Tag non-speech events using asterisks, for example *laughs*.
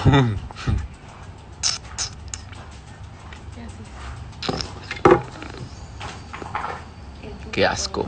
*laughs* Qué asco.